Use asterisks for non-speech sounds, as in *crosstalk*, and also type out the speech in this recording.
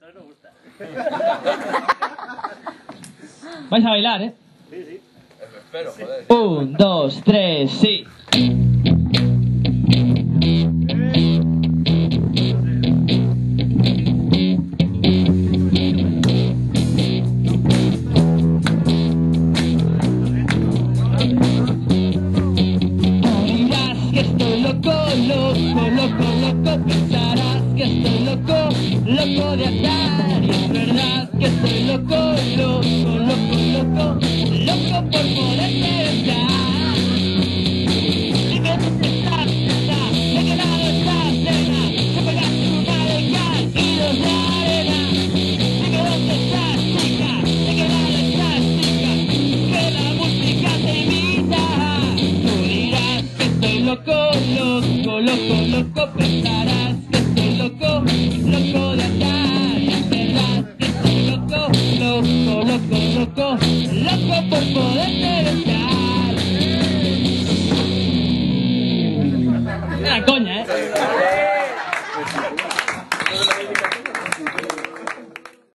Entonces nos gusta. *laughs* Vais a bailar, ¿eh? Sí, sí. Espero, joder. Un, dos, tres, sí. Loco, loco. Estoy loco, loco de andar. Y es verdad que estoy loco, loco, loco, loco, loco por poderte besar. Dime dónde estás, nena, de qué lado estás, nena. Que pegaste una de cal y dos de arena. Dime dónde estás, chica, qué lado estás, chica. Que la música te invita. Tú dirás que estoy loco, loco, loco, loco. Pensarás loco, loco de que estoy loco, loco, loco, loco, loco por